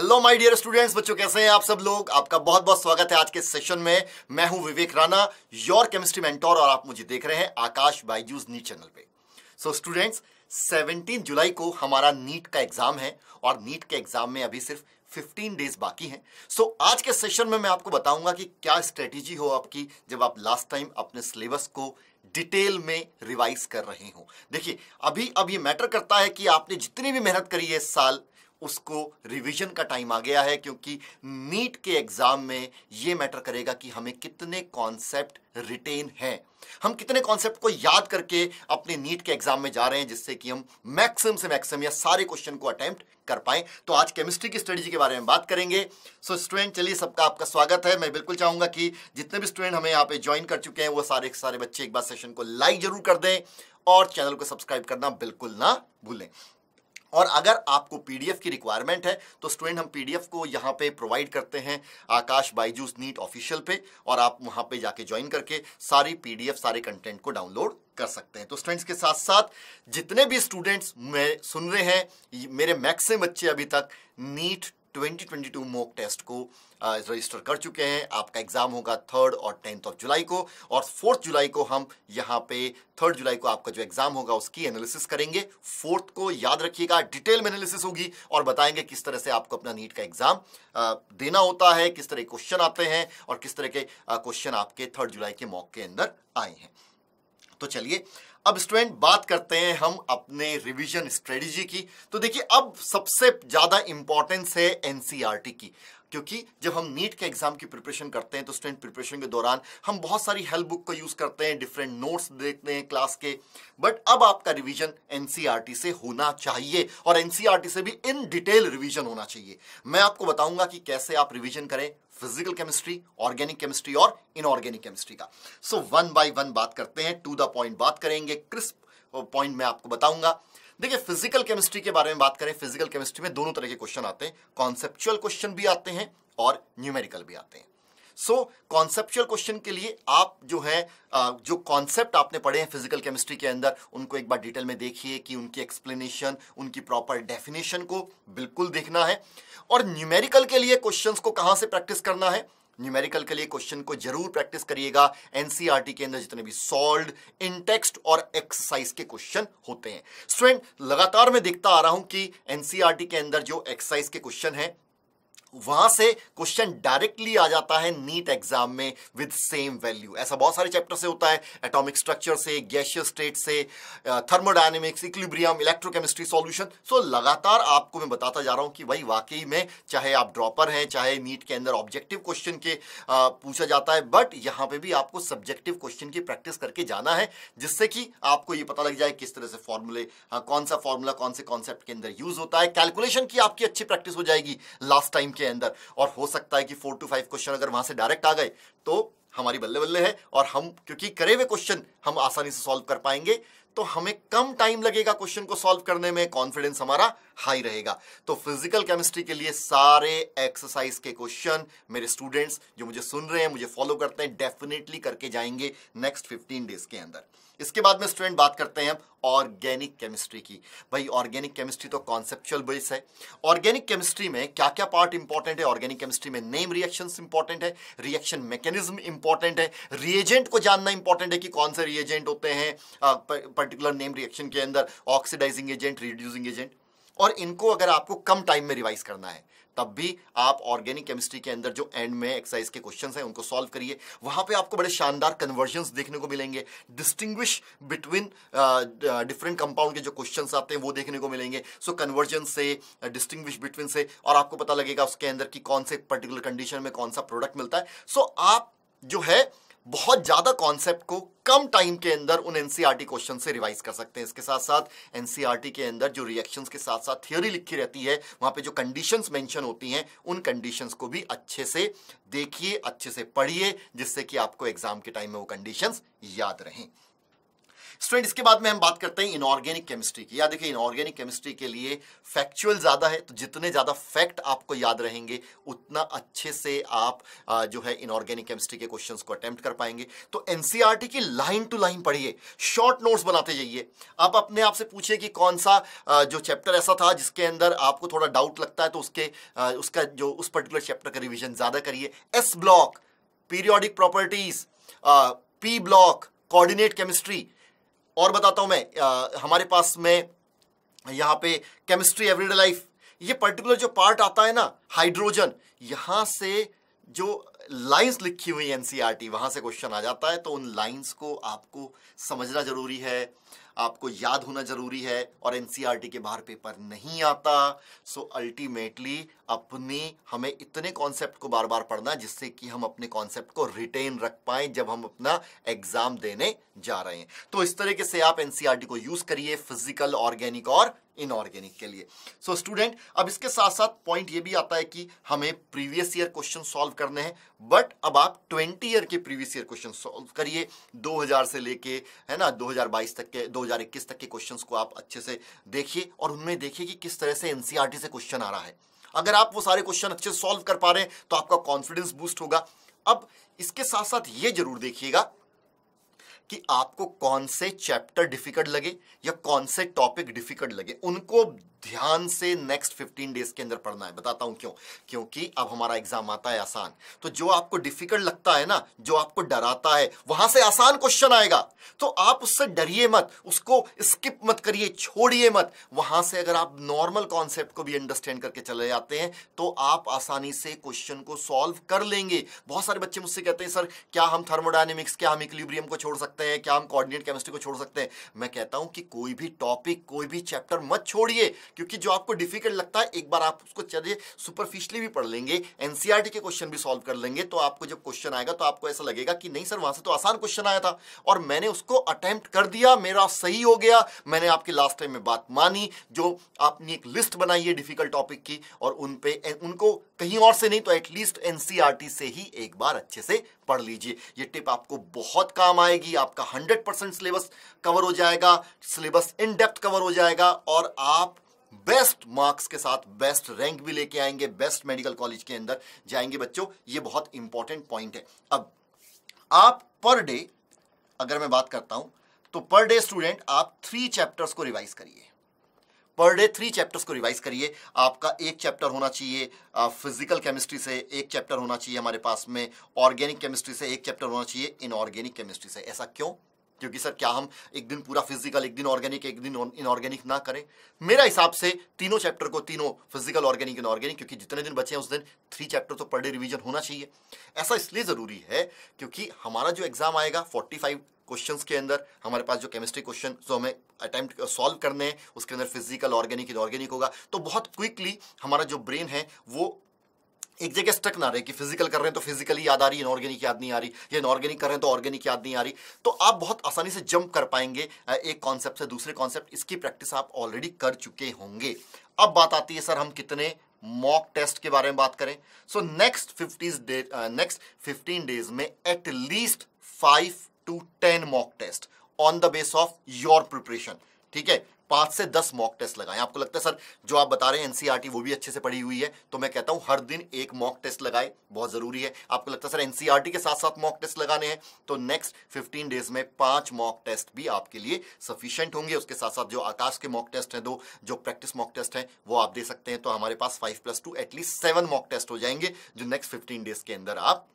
Hello my dear students बच्चों कैसे हैं आप सब लोग? आपका बहुत बहुत स्वागत है आज के सेशन में। मैं हूँ Vivek Rana your chemistry mentor और आप मुझे देख रहे हैं आकाश बाईजूस नीट चैनल पे। सो स्टूडेंट्स 17 जुलाई को हमारा नीट का एग्ज़ाम है और नीट के एग्ज़ाम में अभी सिर्फ़ 15 डेज़ बाकी हैं। सो so, आज के सेशन में मैं आपको बताऊँगा कि क्या स्ट्रेटेजी हो आपकी जब आप लास्ट टाइम अपने सिलेबस को डिटेल में रिवाइज कर रहे हो। देखिए अभी अब ये मैटर करता है कि आपने जितनी भी मेहनत करी है इस साल उसको रिवीजन का टाइम आ गया है क्योंकि नीट के एग्ज़ाम में ये मैटर करेगा कि हमें कितने कॉन्सेप्ट रिटेन हैं। हम कितने कॉन्सेप्ट को याद करके अपने नीट के एग्ज़ाम में जा रहे हैं जिससे कि हम मैक्सिमम से मैक्सिमम या सारे क्वेश्चन को अटेम्प्ट कर पाए। तो आज केमिस्ट्री की स्ट्रेटेजी के बारे में बात करेंगे। सो स्टूडेंट चलिए सबका आपका स्वागत है। मैं बिल्कुल चाहूँगा कि जितने भी स्टूडेंट हमें यहाँ पे ज्वाइन कर चुके हैं, वो सारे सारे बच्चे एक बार सेशन को लाइक ज़रूर कर दें और चैनल को सब्सक्राइब करना बिल्कुल ना भूलें। और अगर आपको पीडीएफ की रिक्वायरमेंट है तो स्टूडेंट हम पीडीएफ को यहाँ पे प्रोवाइड करते हैं आकाश बाईजूस नीट ऑफिशियल पे और आप वहाँ पे जाके ज्वाइन करके सारी पीडीएफ सारे कंटेंट को डाउनलोड कर सकते हैं। तो स्टूडेंट्स के साथ साथ जितने भी स्टूडेंट्स मैं सुन रहे हैं मेरे मैक्सिम बच्चे अभी तक नीट 2022 मॉक टेस्ट को रजिस्टर कर चुके हैं। आपका एग्ज़ाम होगा थर्ड और टेंथ ऑफ़ जुलाई को और फोर्थ जुलाई को हम यहाँ पे थर्ड जुलाई को आपका जो एग्ज़ाम होगा उसकी एनालिसिस करेंगे। फोर्थ को याद रखिएगा डिटेल में एनालिसिस होगी और बताएँगे किस तरह से आपको अपना नीट का एग्ज़ाम देना होता है, किस तरह क्वेश्चन आते हैं और किस तरह के क्वेश्चन आपके थर्ड जुलाई के मॉक के अंदर आए हैं। तो चलिए, अब स्टूडेंट बात करते हैं हम अपने रिवीजन स्ट्रेटजी की। तो देखिए, अब सबसे ज़्यादा इंपॉर्टेंस है एनसीआरटी की। क्योंकि जब हम नीट के एग्ज़ाम की प्रिपरेशन करते हैं तो स्टूडेंट प्रिपरेशन के दौरान हम बहुत सारी हेल्प बुक को यूज़ करते हैं डिफरेंट नोट्स देखते हैं क्लास के। बट अब आपका रिवीजन एनसीईआरटी से होना चाहिए और एनसीईआरटी से भी इन डिटेल रिवीजन होना चाहिए। मैं आपको बताऊँगा कि कैसे आप रिवीजन करें फ़िज़िकल केमिस्ट्री ऑर्गेनिक केमिस्ट्री और इनऑर्गेनिक केमिस्ट्री का। सो वन बाई वन बात करते हैं टू द पॉइंट बात करेंगे क्रिस्प पॉइंट मैं आपको बताऊँगा। देखिए फ़िज़िकल केमिस्ट्री के बारे में बात करें फ़िज़िकल केमिस्ट्री में दोनों तरह के क्वेश्चन आते हैं। कॉन्सेप्चुअल क्वेश्चन भी आते हैं और न्यूमेरिकल भी आते हैं। सो कॉन्सेप्चुअल क्वेश्चन के लिए आप जो है जो कॉन्सेप्ट आपने पढ़े हैं फ़िज़िकल केमिस्ट्री के अंदर, उनको एक बार डिटेल में देखिए कि उनकी एक्सप्लेनेशन उनकी प्रॉपर डेफिनेशन को बिल्कुल देखना है। और न्यूमेरिकल के लिए क्वेश्चंस को कहाँ से प्रैक्टिस करना है? न्यूमेरिकल के लिए क्वेश्चन को ज़रूर प्रैक्टिस करिएगा। एनसीईआरटी के अंदर जितने भी सॉल्व इन टेक्स्ट और एक्सरसाइज के क्वेश्चन होते हैं। स्टूडेंट लगातार मैं देखता आ रहा हूँ कि एनसीईआरटी के अंदर जो एक्सरसाइज के क्वेश्चन है वहाँ से क्वेश्चन डायरेक्टली आ जाता है नीट एग्ज़ाम में विद सेम वैल्यू। ऐसा बहुत सारे चैप्टर से होता है एटॉमिक स्ट्रक्चर से गैशियस स्टेट से thermodynamics equilibrium electrochemistry solution. So लगातार आपको मैं बताता जा रहा हूँ कि भाई वाकई में चाहे आप ड्रॉपर हैं चाहे नीट के अंदर ऑब्जेक्टिव क्वेश्चन के आ, पूछा जाता है बट यहाँ पे भी आपको सब्जेक्टिव क्वेश्चन की प्रैक्टिस करके जाना है जिससे कि आपको ये पता लग जाए किस तरह से फॉर्मूले कौन सा फॉर्मूला कौन से कॉन्सेप्ट के अंदर यूज़ होता है। कैलकुलेशन की आपकी अच्छी प्रैक्टिस हो जाएगी। लास्ट टाइम के अंदर। और हो सकता है कि फोर टू फाइव क्वेश्चन अगर वहाँ से डायरेक्ट आ गए तो हमारी बल्ले बल्ले है और हम, क्योंकि करे हुए क्वेश्चन हम आसानी से सॉल्व कर पाएँगे तो हमें कम टाइम लगेगा क्वेश्चन को सॉल्व करने में कॉन्फिडेंस हमारा हाई रहेगा। तो फ़िज़िकल केमिस्ट्री के लिए सारे एक्सरसाइज के क्वेश्चन मेरे स्टूडेंट्स जो मुझे सुन रहे हैं, मुझे फॉलो करते हैं डेफिनेटली करके जाएँगे नेक्स्ट फिफ्टीन डेज़ के अंदर। इसके बाद में स्टूडेंट बात करते हैं ऑर्गेनिक केमिस्ट्री की। भाई ऑर्गेनिक केमिस्ट्री तो कॉन्सेप्चुअल बेस है। ऑर्गेनिक केमिस्ट्री में क्या क्या पार्ट इंपॉर्टेंट है? ऑर्गेनिक केमिस्ट्री में नेम रिएक्शन इंपॉर्टेंट है रिएक्शन मैकेनिज्म इंपॉर्टेंट है। रिएजेंट को जानना इंपॉर्टेंट है कि कौन से रिएजेंट होते हैं पर्टिकुलर नेम रिएक्शन के अंदर ऑक्सीडाइजिंग एजेंट रिड्यूसिंग एजेंट और इनको अगर आपको कम टाइम में रिवाइज करना है तब भी आप ऑर्गेनिक केमिस्ट्री के अंदर जो एंड में एक्सरसाइज के क्वेश्चंस हैं उनको सॉल्व करिए। वहाँ पे आपको बड़े शानदार कन्वर्जन्स देखने को मिलेंगे। डिस्टिंग्विश बिटवीन डिफरेंट कंपाउंड के जो क्वेश्चंस आते हैं वो देखने को मिलेंगे। सो so, कन्वर्जन से डिस्टिंग्विश uh, बिटवीन से और आपको पता लगेगा उसके अंदर की कौन से पर्टिकुलर कंडीशन में कौन सा प्रोडक्ट मिलता है। सो so, आप जो है बहुत ज़्यादा कॉन्सेप्ट को कम टाइम के अंदर उन एनसीईआरटी क्वेश्चन e से रिवाइज कर सकते हैं। इसके साथ साथ एनसीईआरटी के अंदर जो रिएक्शंस के साथ साथ थियोरी लिखी रहती है, वहाँ पे जो कंडीशंस मेंशन होती हैं, उन कंडीशंस को भी अच्छे से देखिए, अच्छे से पढ़िए, जिससे कि आपको एग्ज़ाम के टाइम में वो कंडीशंस याद रहें। स्टूडेंट इसके बाद में हम बात करते हैं इनऑर्गेनिक केमिस्ट्री की। या देखिए इनऑर्गेनिक केमिस्ट्री के लिए फैक्चुअल ज़्यादा है तो जितने ज़्यादा फैक्ट आपको याद रहेंगे, उतना अच्छे से आप जो है इनऑर्गेनिक केमिस्ट्री के क्वेश्चन को अटेम्प्ट कर पाएँगे। तो एनसीईआरटी की लाइन टू लाइन पढ़िए शॉर्ट नोट्स बनाते जाइए। आप अपने आप से पूछिए कि कौन सा जो चैप्टर ऐसा था जिसके अंदर आपको थोड़ा डाउट लगता है तो उसके उसका जो उस पर्टिकुलर चैप्टर का रिविजन ज़्यादा करिए। S block periodic properties P block coordinate chemistry और बताता हूँ मैं आ, हमारे पास में यहाँ पे केमिस्ट्री एवरीडे लाइफ ये पर्टिकुलर जो पार्ट आता है ना हाइड्रोजन यहाँ से जो लाइंस लिखी हुई एनसीईआरटी वहाँ से क्वेश्चन आ जाता है तो उन लाइंस को आपको समझना ज़रूरी है। आपको याद होना ज़रूरी है और एनसीईआरटी के बाहर पेपर नहीं आता। सो अल्टीमेटली अपने, हमें इतने कॉन्सेप्ट को बार बार पढ़ना जिससे कि हम अपने कॉन्सेप्ट को रिटेन रख पाए जब हम अपना एग्ज़ाम देने जा रहे हैं। तो इस तरीके से आप एनसीआरटी को यूज़ करिए फ़िज़िकल ऑर्गेनिक और इनऑर्गेनिक के लिए। सो so, स्टूडेंट अब इसके साथ साथ पॉइंट ये भी आता है कि हमें प्रीवियस ईयर क्वेश्चन सॉल्व करने हैं बट अब आप 20 ईयर के प्रीवियस ईयर क्वेश्चन सॉल्व करिए। 2000 से लेके है ना 2022 तक के 2021 तक के क्वेश्चंस को आप अच्छे से देखिए और उनमें देखिए कि किस तरह से एनसीईआरटी से क्वेश्चन आ रहा है। अगर आप वो सारे क्वेश्चन अच्छे से सॉल्व कर पा रहे हैं तो आपका कॉन्फिडेंस बूस्ट होगा। अब इसके साथ साथ ये ज़रूर देखिएगा कि आपको कौन से चैप्टर डिफ़िकल्ट लगे या कौन से टॉपिक डिफ़िकल्ट लगे उनको ध्यान से नेक्स्ट 15 डेज़ के अंदर पढ़ना है। बताता हूँ क्यों। क्योंकि अब हमारा एग्ज़ाम आता है आसान। तो जो आपको डिफ़िकल्ट लगता है ना, जो आपको डराता है, वहाँ से आसान क्वेश्चन आएगा। तो आप उससे डरिए मत, उसको स्किप मत करिए, छोड़िए मत। वहाँ से अगर आप नॉर्मल कॉन्सेप्ट को भी अंडरस्टैंड करके चले जाते हैं तो आप आसानी से क्वेश्चन को सॉल्व कर लेंगे। बहुत सारे बच्चे मुझसे कहते हैं, सर, क्या हम थर्मोडाइनमिक्स क्या हम इक्लिब्रियम को छोड़ सकते हैं, क्या हम कोऑर्डिनेट केमिस्ट्री को छोड़ सकते हैं? मैं कहता हूँ कि कोई भी टॉपिक कोई भी चैप्टर मत छोड़िए। क्योंकि जो आपको डिफ़िकल्ट लगता है, एक बार आप उसको चलिए सुपरफिशली भी पढ़ लेंगे एनसीआरटी के क्वेश्चन भी सॉल्व कर लेंगे तो आपको जब क्वेश्चन आएगा तो आपको ऐसा लगेगा कि नहीं सर वहाँ से तो आसान क्वेश्चन आया था। और मैंने उसको अटेम्प्ट कर दिया, मेरा सही हो गया, मैंने आपकी लास्ट टाइम में बात मानी, जो आपने एक लिस्ट बनाई है डिफ़िकल्ट टॉपिक की, और उन पे उनको कहीं और से नहीं तो एटलीस्ट एनसीआरटी से ही एक बार अच्छे से पढ़ लीजिए। ये टिप आपको बहुत काम आएगी, आपका 100 परसेंट सिलेबस कवर हो जाएगा सिलेबस इन डेप्थ कवर हो जाएगा, और आप बेस्ट मार्क्स के साथ बेस्ट रैंक भी लेके आएँगे, बेस्ट मेडिकल कॉलेज के अंदर जाएँगे बच्चों। ये बहुत इंपॉर्टेंट पॉइंट है। अब, आप पर डे अगर मैं बात करता हूँ तो पर डे स्टूडेंट आप थ्री चैप्टर्स को रिवाइज करिए। पर डे थ्री चैप्टर्स को रिवाइज करिए। आपका एक चैप्टर होना चाहिए फ़िज़िकल केमिस्ट्री से एक चैप्टर होना चाहिए हमारे पास में ऑर्गेनिक केमिस्ट्री से एक चैप्टर होना चाहिए इनऑर्गेनिक केमिस्ट्री से। ऐसा क्यों? क्योंकि सर, क्या हम एक दिन पूरा फ़िज़िकल एक दिन ऑर्गेनिक एक दिन इनऑर्गेनिक ना करें? मेरा हिसाब से तीनों चैप्टर को तीनों फ़िज़िकल ऑर्गेनिक इनऑर्गेनिक क्योंकि जितने दिन बचे हैं, उस दिन थ्री चैप्टर तो पर डे रिविजन होना चाहिए। ऐसा इसलिए ज़रूरी है क्योंकि हमारा जो एग्ज़ाम आएगा फोर्टी फाइव क्वेश्चंस के अंदर, हमारे पास जो केमिस्ट्री क्वेश्चन जो हमें अटेम्प्ट सॉल्व करने हैं, उसके अंदर फ़िज़िकल ऑर्गेनिक इनऑर्गेनिक होगा। तो बहुत क्विकली हमारा जो ब्रेन है, वो एक जगह स्टक ना रहे कि फ़िज़िकल कर रहे हैं तो फिजिकली याद आ रही इनऑर्गेनिक याद नहीं आ रही, या इनऑर्गेनिक कर रहे हैं तो ऑर्गेनिक याद नहीं आ रही। तो आप बहुत आसानी से जंप कर पाएँगे एक कॉन्सेप्ट से दूसरे कॉन्सेप्ट इसकी प्रैक्टिस आप ऑलरेडी कर चुके होंगे। अब बात आती है सर हम कितने मॉक टेस्ट के बारे में बात करें। So next fifty next fifteen days में at least five to ten mock test on the base of your preparation ठीक है? पाँच से दस मॉक टेस्ट लगाएँ। आपको लगता है, सर, जो आप बता रहे हैं एनसीआरटी वो भी अच्छे से पढ़ी हुई है। तो मैं कहता हूँ, हर दिन एक मॉक टेस्ट लगाए, बहुत ज़रूरी है। आपको लगता है, सर एनसीआरटी के साथ साथ मॉक टेस्ट लगाने हैं? तो नेक्स्ट फिफ्टीन डेज़ में पाँच मॉक टेस्ट भी आपके लिए सफिशियंट होंगे। उसके साथ साथ जो आकाश के मॉक टेस्ट है, दो जो प्रैक्टिस मॉक टेस्ट है, वो आप दे सकते हैं। तो हमारे पास five plus two at least seven mock test हो जाएँगे, जो नेक्स्ट फिफ्टीन डेज़ के अंदर आप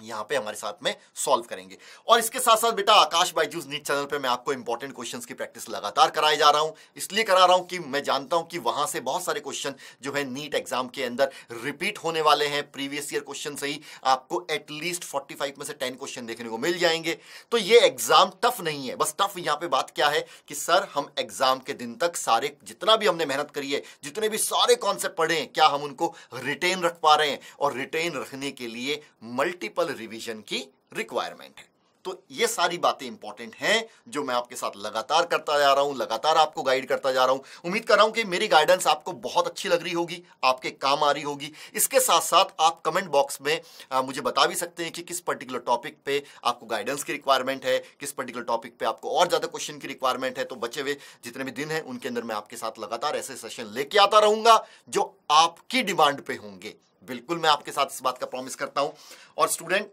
यहाँ पे हमारे साथ में सॉल्व करेंगे। और इसके साथ साथ बेटा, आकाश बाईजूस नीट चैनल पे मैं आपको इंपॉर्टेंट क्वेश्चंस की प्रैक्टिस लगातार कराए जा रहा हूँ। इसलिए करा रहा हूँ कि मैं जानता हूँ कि वहाँ से बहुत सारे क्वेश्चन जो है नीट एग्ज़ाम के अंदर रिपीट होने वाले हैं। प्रीवियस ईयर क्वेश्चन से ही आपको एटलीस्ट 45 में से टेन क्वेश्चन देखने को मिल जाएँगे। तो ये एग्ज़ाम टफ नहीं है। बस टफ यहाँ पे बात क्या है कि सर हम एग्ज़ाम के दिन तक सारे, जितना भी हमने मेहनत करी है, जितने भी सारे कॉन्सेप्ट पढ़े हैं, क्या हम उनको रिटेन रख पा रहे हैं? और रिटेन रखने के लिए मल्टीपल रिवीजन की रिक्वायरमेंट है। तो ये सारी बातें इंपॉर्टेंट हैं जो मैं आपके साथ लगातार करता जा रहा हूँ लगातार आपको गाइड करता जा रहा हूँ। उम्मीद कर रहा हूँ कि मेरी गाइडेंस आपको बहुत अच्छी लग रही होगी आपके काम आ रही होगी। इसके साथ साथ आप कमेंट बॉक्स में आ, मुझे बता भी सकते हैं कि किस पर्टिकुलर टॉपिक पे आपको गाइडेंस की रिक्वायरमेंट है किस पर्टिकुलर टॉपिक पे आपको और ज़्यादा क्वेश्चन की रिक्वायरमेंट है। तो बचे हुए जितने भी दिन हैं उनके अंदर मैं आपके साथ लगातार ऐसे सेशन लेके आता रहूँगा जो आपकी डिमांड पे होंगे। बिल्कुल मैं आपके साथ इस बात का प्रॉमिस करता हूँ। और स्टूडेंट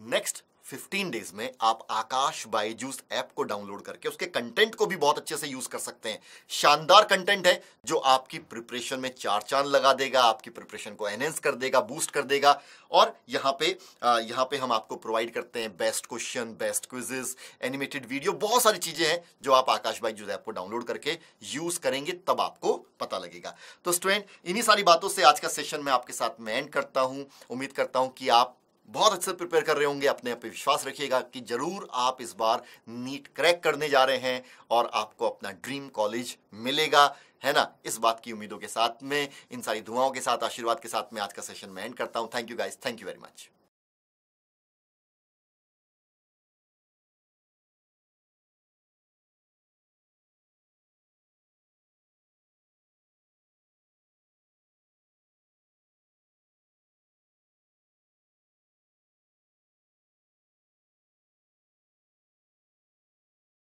नेक्स्ट 15 डेज़ में आप आकाश बाईजूस ऐप को डाउनलोड करके उसके कंटेंट को भी बहुत अच्छे से यूज़ कर सकते हैं। शानदार कंटेंट है, जो आपकी प्रिपरेशन में चार चाँद लगा देगा, आपकी प्रिपरेशन को एनहेंस कर देगा बूस्ट कर देगा। और यहाँ पे यहाँ पे हम आपको प्रोवाइड करते हैं best question best quizzes animated video बहुत सारी चीज़ें हैं जो आप आकाश बाईजूस ऐप को डाउनलोड करके यूज़ करेंगे, तब आपको पता लगेगा। तो स्टूडेंट इन्हीं सारी बातों से आज का सेशन मैं आपके साथ में एंड करता हूँ। उम्मीद करता हूँ कि आप बहुत अच्छे प्रिपेयर कर रहे होंगे, अपने आप पर विश्वास रखिएगा कि ज़रूर आप इस बार नीट क्रैक करने जा रहे हैं और आपको अपना ड्रीम कॉलेज मिलेगा, है ना? इस बात की उम्मीदों के साथ में, इन सारी दुआओं के साथ, आशीर्वाद के साथ में आज का सेशन में एंड करता हूँ। Thank you guys thank you very much